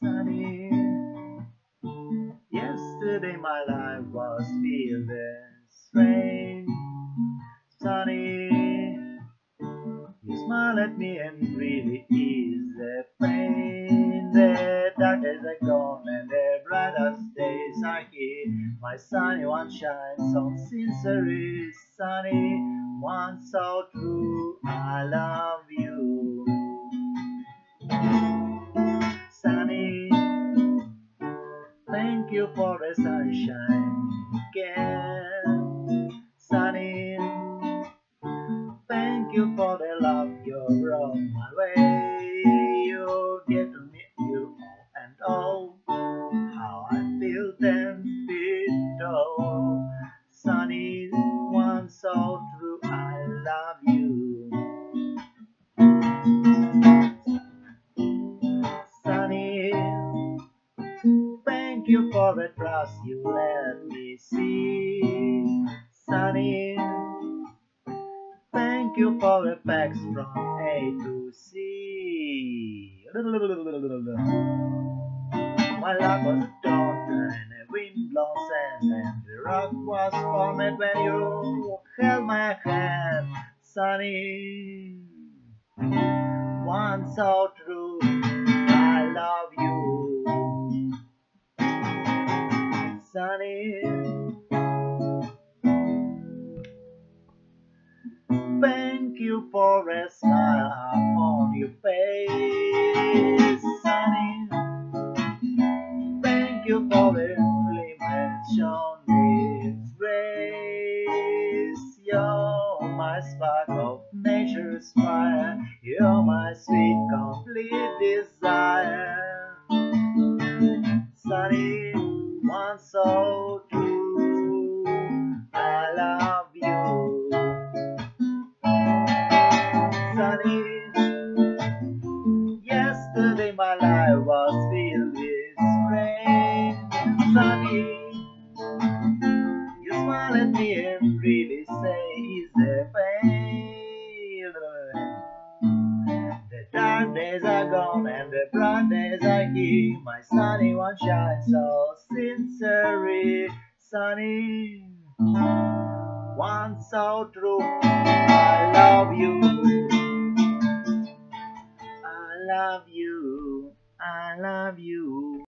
sunny. Yesterday my life was with rain. Sunny, you smile at me and really ease the pain. The dark days are gone and the brightest days are here. My sunny one shines so sincere, sunny one so true. I love Thank you for the sunshine for the trust you let me see. Sunny. Thank you for the facts from A to C. My love was a dawn and a wind blown sand, and the rock was formed when you held my hand, sunny. One so true, Thank you for a smile on your face, sunny. Thank you for the limits shown its grace. You're my spark of nature's fire. You're my sweet, complete desire. Smile me really say, Is there pain? The dark days are gone and the bright days are here. My sunny one shines so sincere, sunny. One so true, I love you. I love you. I love you.